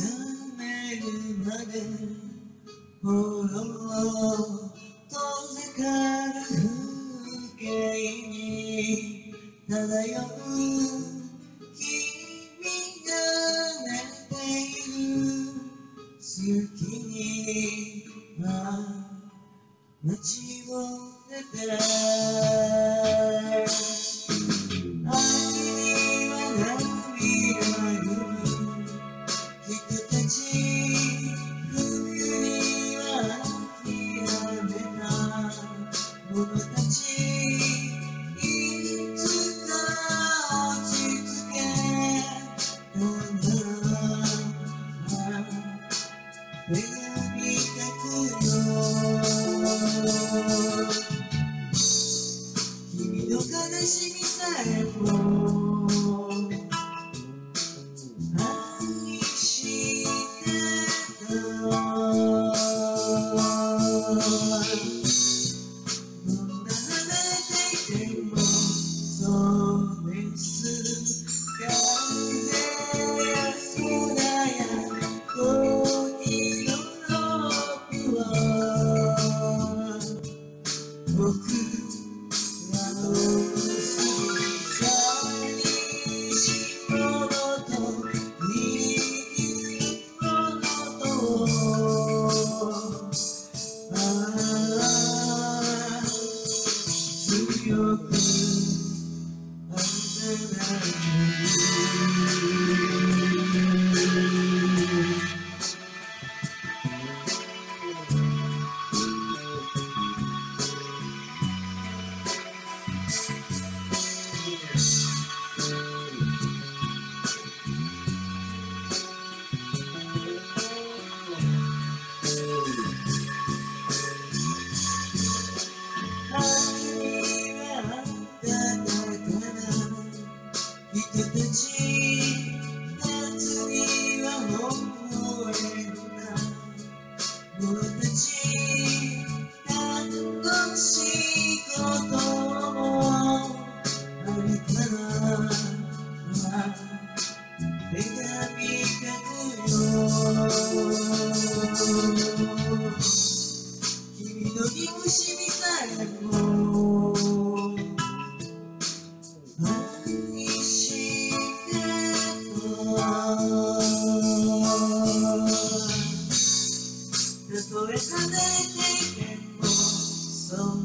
ぐまでほろ遠ざかる風景に漂う君が泣いている月には街を出たら君の悲しみさえも The forest has anything so